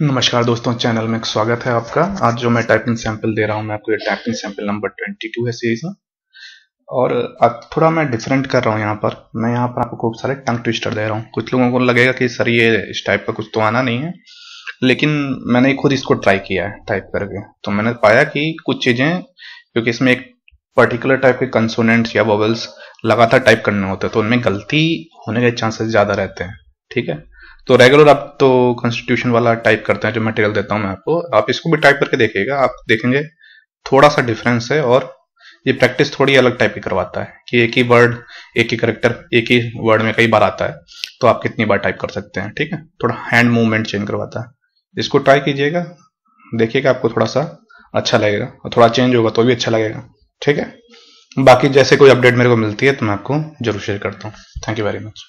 नमस्कार दोस्तों, चैनल में स्वागत है आपका। आज जो मैं टाइपिंग सैंपल दे रहा हूँ, मैं आपको ये टाइपिंग सैंपल नंबर 22 है सीरीज़ में। और थोड़ा मैं डिफरेंट कर रहा हूँ यहाँ पर। मैं यहाँ पर आपको खूब सारे टंग ट्विस्टर दे रहा हूँ। कुछ लोगों को लगेगा कि, सर, ये इस टाइप का कुछ तो आना नहीं है। लेकिन मैंने खुद इसको ट्राई किया है टाइप करके। तो मैंने पाया कि कुछ चीज़ें, क्योंकि इसमें एक पर्टिकुलर टाइप के कंसोनेंट्स या बबल्स लगातार टाइप करने होते हैं तो उनमें गलती होने के चांसेस ज़्यादा रहते हैं। ठीक है? तो रेगुलर आप तो कॉन्स्टिट्यूशन वाला टाइप करते हैं जो मटेरियल देता हूँ मैं आपको। आप इसको भी टाइप करके देखिएगा, आप देखेंगे थोड़ा सा डिफरेंस है और ये प्रैक्टिस थोड़ी अलग टाइप की करवाता है कि एक ही वर्ड एक ही करेक्टर एक ही वर्ड में कई बार आता है तो आप कितनी बार टाइप कर सकते हैं, ठीक है? थोड़ा हैंड मूवमेंट चेंज करवाता है। इसको ट्राई कीजिएगा, देखिएगा आपको थोड़ा सा अच्छा लगेगा और थोड़ा चेंज होगा तो भी अच्छा लगेगा, ठीक है? बाकी जैसे कोई अपडेट मेरे को मिलती है तो मैं आपको ज़रूर शेयर करता हूँ। Thank you very much